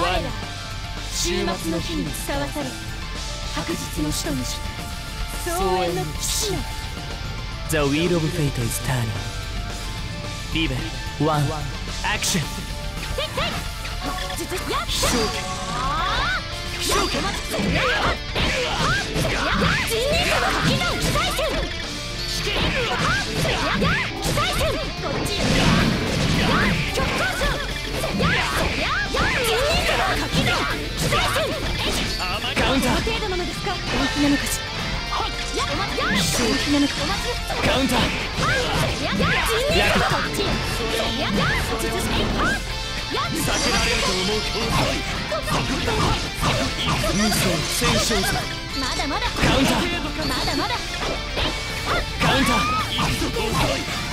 我終末の日に伝わされ白日の使徒にし創園の騎士の。The Wheel of Fate is turning. リベル1アクション絶対やっ飛翔剣飛翔剣やっカウンター。程度なのですか本気なのかしやや本気なのかカウンターやや人人様こっちやや術式や避けられると思う無双戦勝図まだまだカウンターカウンター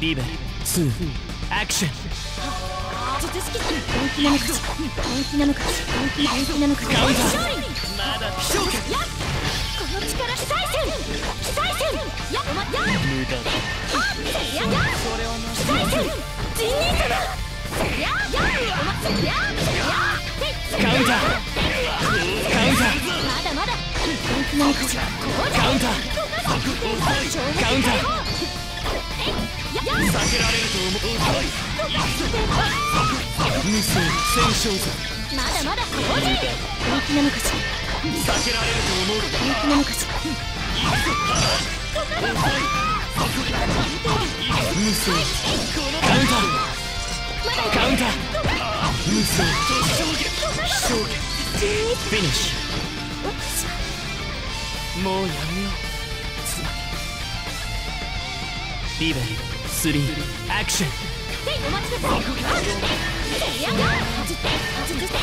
リベ2アクション術式本気なのか本気なのか本気なのかカウンター。まだ飛翔剣やっこの力奇才戦奇才戦カウンター。カウンター。カウンター。カウンター。られると思う無双戦勝図まだまだこうじゃ本気なのかし避けられる。と思う本気なのかし無双カウンター。カウンター無双飛翔剣フィニッシュもうやめようつまりリベル3アクションでお待ちくださいやや術術して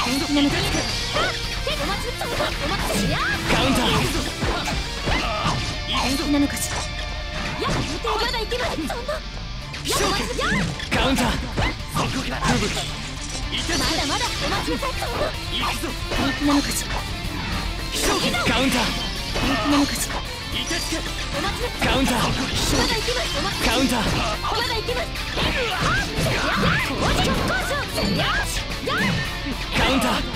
本気なのかでお待ちくださいお待ちやカウンターなのかしらやまだいけますそんなやおカウンターまだまだお待ちください本気なのかしらカウンター本気なのかしらお待ちくださいカウンターカウンターカウンターカウンター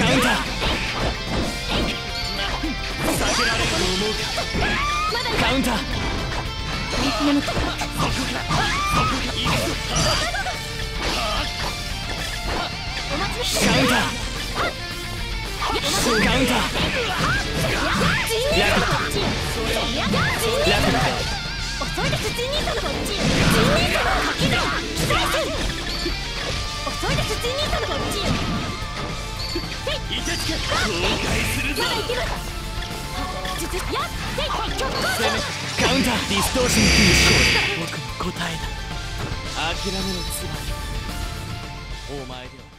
カウンターカウンター。本気なのかお待ちカウンターカウンター人人様こっちやや人人ラク様遅いです人人様こっち人人様の機能奇才戦遅いです人人様こっちまだいけます術やで極光カウンターディストーションフィニッシュ僕の答えだ。諦めのつまりお前では。